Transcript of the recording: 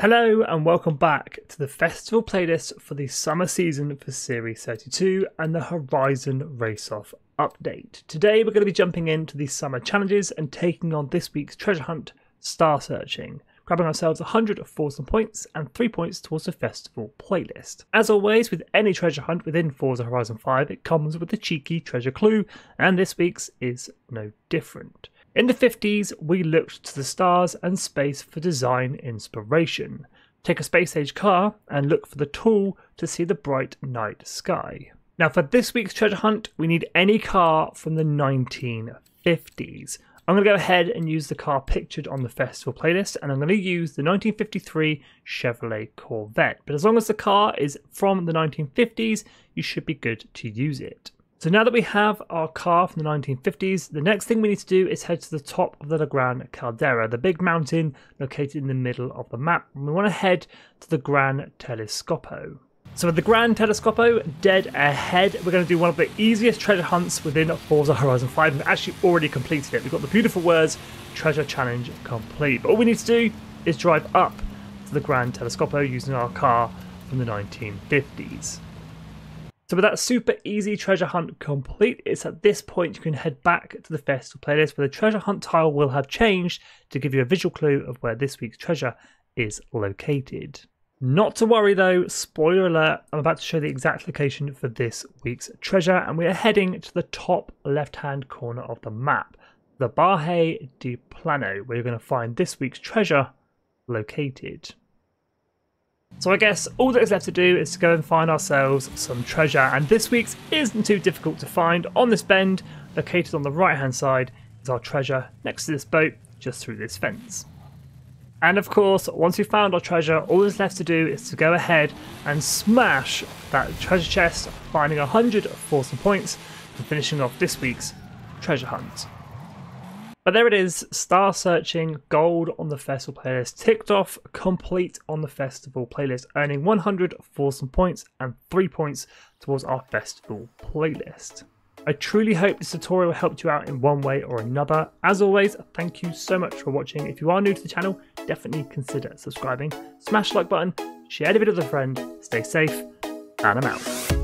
Hello and welcome back to the festival playlist for the summer season for Series 32 and the Horizon Race Off update. Today we're going to be jumping into the summer challenges and taking on this week's treasure hunt, Star Searching, grabbing ourselves 100 Forza points and 3 points towards the festival playlist. As always, with any treasure hunt within Forza Horizon 5, it comes with a cheeky treasure clue, and this week's is no different. In the 50s, we looked to the stars and space for design inspiration. Take a space age car and look for the tool to see the bright night sky. Now, for this week's treasure hunt, we need any car from the 1950s. I'm going to go ahead and use the car pictured on the festival playlist, and I'm going to use the 1953 Chevrolet Corvette. But as long as the car is from the 1950s, you should be good to use it. So now that we have our car from the 1950s, the next thing we need to do is head to the top of the La Gran Caldera, the big mountain located in the middle of the map. And we want to head to the Gran Telescopio. So with the Gran Telescopio dead ahead, we're going to do one of the easiest treasure hunts within Forza Horizon 5. We've actually already completed it. We've got the beautiful words, treasure challenge complete. But all we need to do is drive up to the Gran Telescopio using our car from the 1950s. So with that super easy treasure hunt complete, it's at this point you can head back to the festival playlist where the treasure hunt tile will have changed to give you a visual clue of where this week's treasure is located. Not to worry though, spoiler alert, I'm about to show the exact location for this week's treasure and we are heading to the top left hand corner of the map, the Bahía de Plano, where you're going to find this week's treasure located. So I guess all that is left to do is to go and find ourselves some treasure, and this week's isn't too difficult to find. On this bend, located on the right hand side, is our treasure next to this boat, just through this fence. And of course, once we've found our treasure, all that's left to do is to go ahead and smash that treasure chest, finding 100 Forza points, and finishing off this week's treasure hunt. But there it is, Star Searching Gold on the festival playlist, ticked off complete on the festival playlist, earning 100 Forza points and 3 points towards our festival playlist. I truly hope this tutorial helped you out in one way or another. As always, thank you so much for watching. If you are new to the channel, definitely consider subscribing. Smash the like button, share the video with a friend, stay safe, and I'm out.